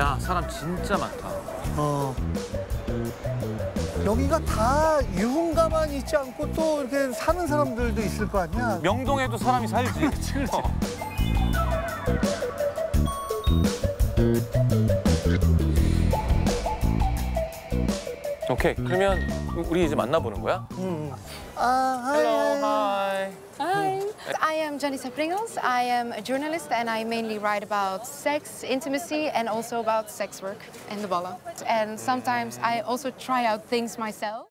야 사람 진짜 많다. 어. 여기가 다 유흥가만 있지 않고 또 이렇게 사는 사람들도 있을 거 아니야. 명동에도 사람이 살지. 어. 오케이 그러면 우리 이제 만나보는 거야? 아, hi, hi. I'm Janissa Pringles. I am a journalist and I mainly write about sex, intimacy, and also about sex work in the Ballen. And sometimes I also try out things myself.